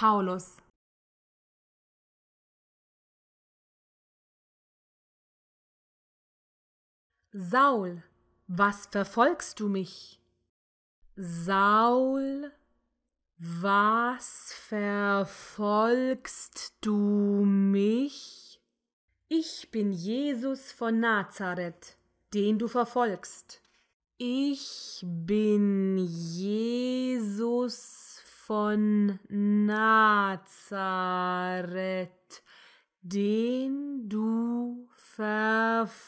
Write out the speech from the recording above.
Paulus Saul, was verfolgst du mich? Saul, was verfolgst du mich? Ich bin Jesus von Nazareth, den du verfolgst. Ich bin Jesus von Nazareth, den du verfolgst.